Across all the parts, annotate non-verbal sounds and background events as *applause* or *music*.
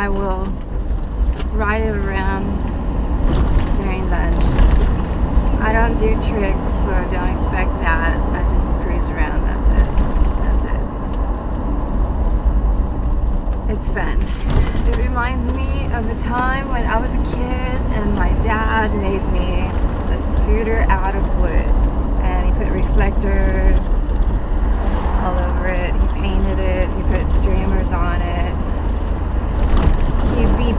I will ride it around during lunch. I don't do tricks, so don't expect that. I just cruise around. That's it. That's it. It's fun. It reminds me of a time when I was a kid and my dad made me a scooter out of wood. And he put reflectors all over it. He painted it. He put streamers on it.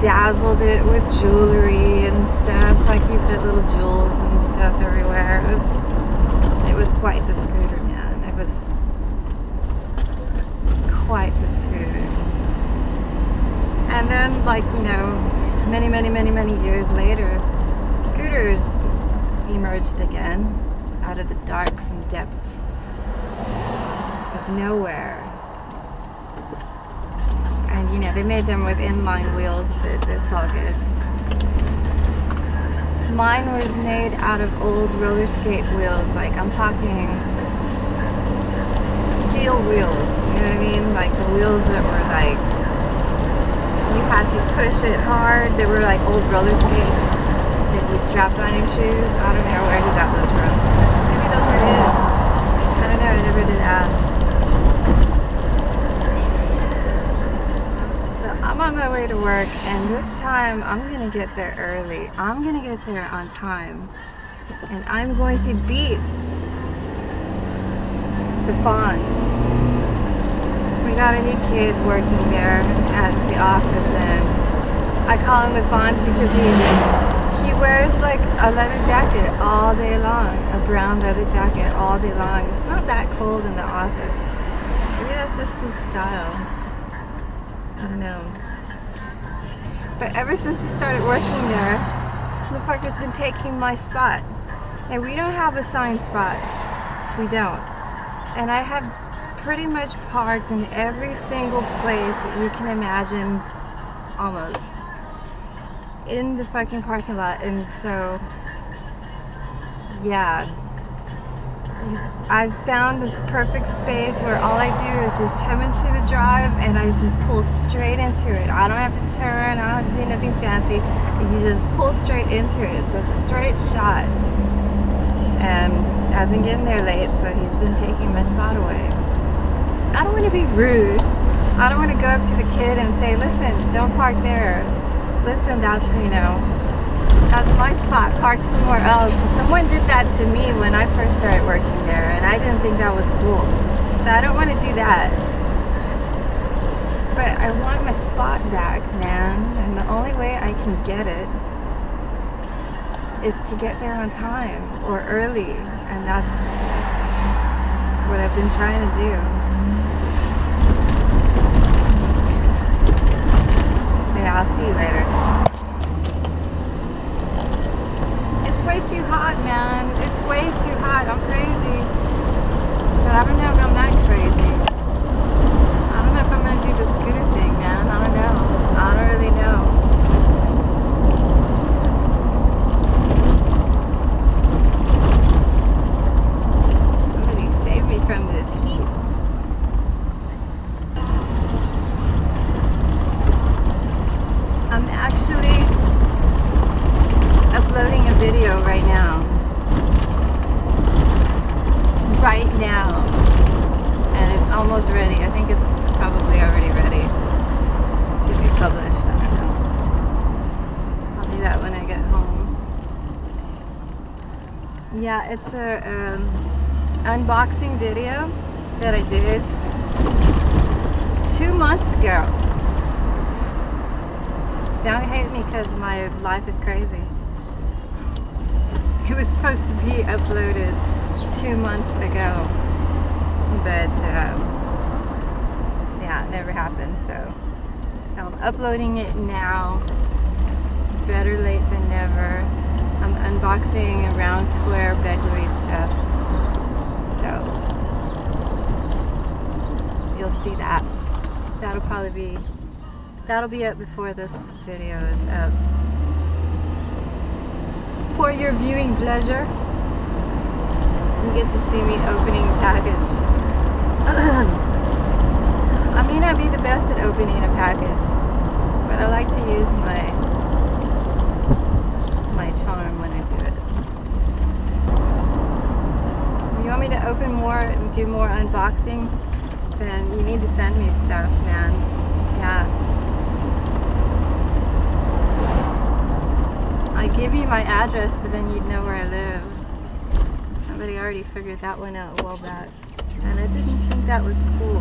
He bedazzled it with jewelry and stuff. Like he put little jewels and stuff everywhere. It was, it was quite the scooter, man. It was quite the scooter. And then, like, you know, many, many, many, many years later, scooters emerged again out of the darks and depths of nowhere. And, you know, they made them with inline wheels, but it's all good. Mine was made out of old roller skate wheels, like, I'm talking steel wheels, you know what I mean? Like the wheels that were like you had to push it hard. They were like old roller skates that you strapped on your shoes. I don't know where he got those from. Maybe those were his. I don't know. I never did ask. So I'm on my way to work, and this time I'm gonna get there early. I'm gonna get there on time, and I'm going to beat the Fonz. We got a new kid working there at the office, and I call him the Fonz because he he wears like a leather jacket all day long, a brown leather jacket all day long. It's not that cold in the office. Maybe that's just his style. I know. But ever since he started working there, the fucker's been taking my spot. And we don't have assigned spots. We don't. And I have pretty much parked in every single place that you can imagine, almost, in the fucking parking lot. And so, yeah, I've found this perfect space where all I do is just come into the drive and I just pull straight into it. I don't have to turn, I don't have to do nothing fancy. You just pull straight into it. It's a straight shot. And I've been getting there late, so he's been taking my spot away. I don't want to be rude. I don't want to go up to the kid and say, listen, don't park there. Listen, that's, you know, that's my spot. Park somewhere else. Someone did that to me when I first started working there, and I didn't think that was cool. So I don't want to do that. But I want my spot back, man. And the only way I can get it is to get there on time or early. And that's what I've been trying to do. Say, I'll see you later. It's way too hot, man. It's way too hot. I'm crazy. But I don't know if I'm that crazy. I don't know if I'm gonna do the scooter thing, man. I don't know. I don't really know. Somebody save me from this heat. I'm actually video right now. Right now. And it's almost ready. I think it's probably already ready to be published. I don't know. I'll do that when I get home. Yeah, it's a um, unboxing video that I did two months ago. Don't hate me because my life is crazy. It was supposed to be uploaded two months ago, but um, yeah, it never happened. So, so I'm uploading it now. Better late than never. I'm unboxing a round square begleri stuff. So you'll see that. That'll probably be that'll be up before this video is up. For your viewing pleasure, you get to see me opening a package. *clears throat* I may not be the best at opening a package, but I like to use my my charm when I do it. If you want me to open more and do more unboxings, then you need to send me stuff, man. Yeah. I give you my address, but then you'd know where I live. Somebody already figured that one out a while back. And I didn't think that was cool.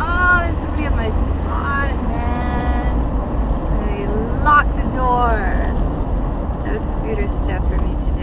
Oh, the door. No scooter stuff for me today.